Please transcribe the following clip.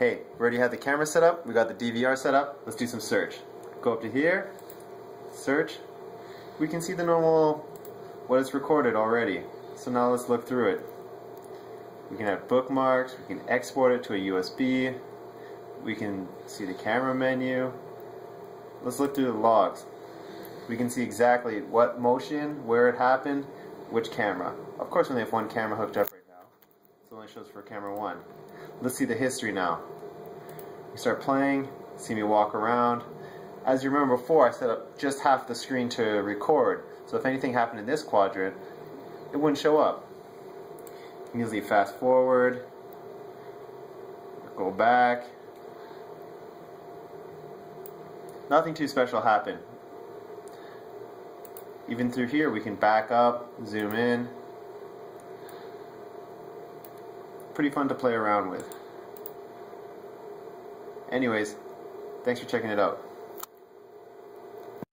Hey, we already have the camera set up, we got the DVR set up, let's do some search. Go up to here, search. We can see the normal, what is recorded already. So now let's look through it. We can have bookmarks, we can export it to a USB, we can see the camera menu. Let's look through the logs. We can see exactly what motion, where it happened, which camera. Of course we only have one camera hooked up right now, it only shows for camera one. Let's see the history now. We start playing, see me walk around. As you remember before, I set up just half the screen to record, so if anything happened in this quadrant, it wouldn't show up. You can Easily fast forward, go back. Nothing too special happened. Even through here, we can back up, zoom in. Pretty fun to play around with. Anyways, thanks for checking it out.